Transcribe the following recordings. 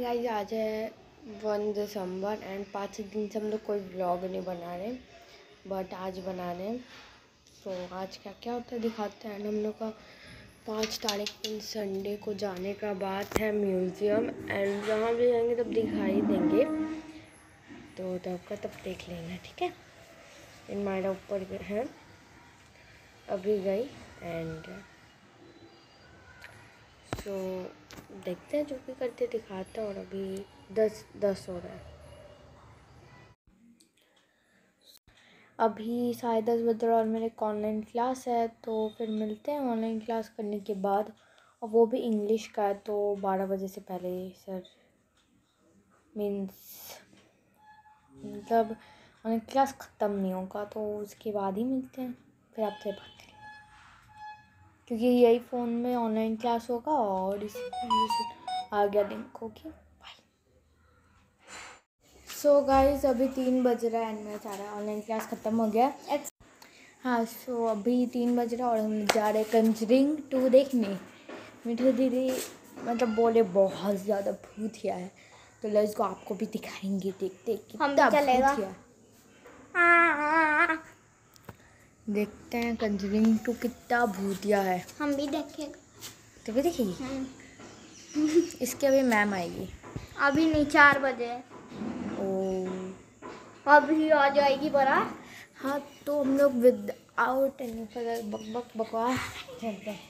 Guys आज है one December and पाँच दिन से हम लोग कोई ब्लॉग नहीं बना रहे बट आज बना रहे हैं। तो आज क्या क्या होता है दिखाते हैं। एंड हम लोग का पाँच तारीख दिन संडे को जाने का बात है म्यूज़ियम एंड जहाँ भी जाएँगे तब दिखाई देंगे। तो तब का तब देख लेंगे, ठीक है? इन मायरा ऊपर है। अभी गई एंड सो देखते हैं जो भी करते दिखाते हैं और अभी दस दस हो रहा है। अभी साढ़े दस बज रहा और मेरे ऑनलाइन क्लास है तो फिर मिलते हैं ऑनलाइन क्लास करने के बाद। और वो भी इंग्लिश का है तो बारह बजे से पहले सर मीन्स मतलब ऑनलाइन क्लास ख़त्म नहीं होगा तो उसके बाद ही मिलते हैं। फिर आपसे बात क्योंकि यही फ़ोन में ऑनलाइन क्लास होगा और इस आ गया link okay bye so guys अभी तीन बज रहा है एंड मेरा सारा ऑनलाइन क्लास ख़त्म हो गया। हाँ सो so, अभी तीन बज रहा है और हम जा रहे कंजरिंग टू देखने। मीठू दीदी मतलब बोले बहुत ज़्यादा भूतिया है। तो लज को आपको भी दिखाएँगे देख देख कितना भूतिया देखते हैं कंजरिंग टू कितना भूतिया है। हम भी देखेंगे तो भी देखेगी? इसके अभी मैम आएगी। अभी नहीं चार बजे ओ। अभी आ जाएगी बड़ा हाँ तो हम लोग विद आउट एनी फर्दर बक बक बकवास चलते हैं।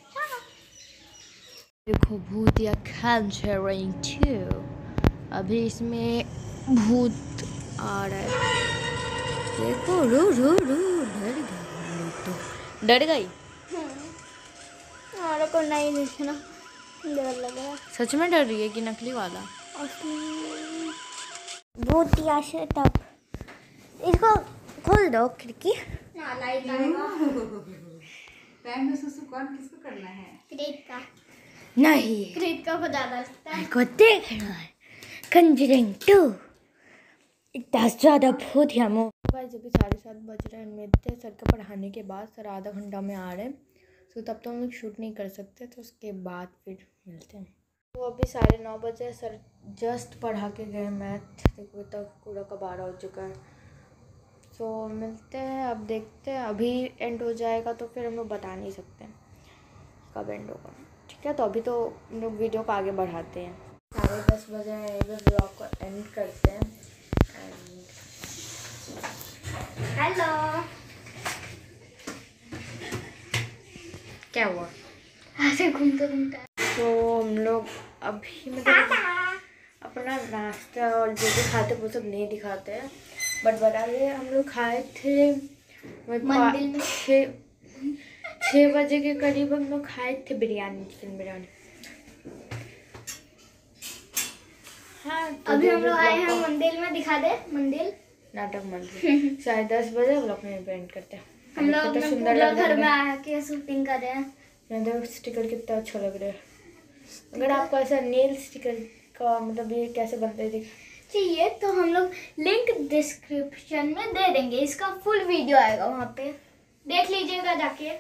देखो भूतिया कंजरिंग टू अभी इसमें भूत आ रहा है। देखो रू रू रू। डर गई? हमारे को नहीं देखना। डर लग रहा सच में डर रही है कि नकली वाला? बहुत ही आशा तब इसको खोल दो खिड़की। टाइम में सुसु कौन किसको करना है? क्रेट का नहीं। क्रेट का को ज़्यादा लगता है। को देखना है। कंजरिंग टू इतना ज़्यादा भूत है मो गाइस अभी साढ़े सात बज रहे हैं मिलते सर के पढ़ाने के बाद। सर आधा घंटा में आ रहे हैं। तो तब तो हम लोग शूट नहीं कर सकते तो उसके बाद फिर मिलते हैं। तो अभी साढ़े नौ बजे सर जस्ट पढ़ा के गए मैथ। देखो तक पूरा का बारह हो चुका है। तो मिलते हैं, अब देखते हैं। अभी एंड हो जाएगा तो फिर हम लोग बता नहीं सकते कब एंड होगा। ठीक है तो अभी तो हम लोग वीडियो को आगे बढ़ाते हैं। साढ़े दस बजे ब्लॉग को एंड करते हैं एंड हेलो क्या हुआ? ऐसे घूमते घूमते तो हम लोग अभी मतलब अपना नाश्ता और जो भी खाते वो सब नहीं दिखाते हैं। बट बता रहे हम लोग खाए थे। छः छः बजे के करीब हम लोग खाए थे बिरयानी चिकन बिरयानी। हाँ तो अभी हम लोग आए हैं मंदिर में दिखा दे मंदिर। नाटक मंदिर। साढ़े दस बजे हम लोग में पेंट करते हैं। हम लोग कितना सुंदर लग रहा घर में आके शूटिंग कर रहे हैं। यहाँ देखो स्टिकर कितना अच्छा लग रहा है। अगर आपको ऐसा नेल स्टिकर का मतलब ये कैसे बनता है चाहिए तो हम लोग लिंक डिस्क्रिप्शन में दे देंगे। इसका फुल वीडियो आएगा वहाँ पे। देख लीजिएगा जाके।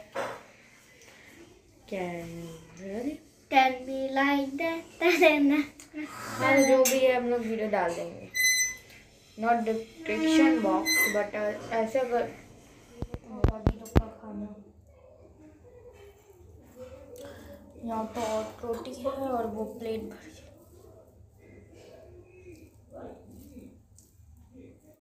कैन बी लाइक दैट जो भी है हम लोग वीडियो डाल देंगे। नॉट डिस्क्रिप्शन बॉक्स बट ऐसे अगर यहाँ पर रोटी है और वो प्लेट भर